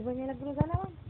¿Tú pones la cruz a la mano?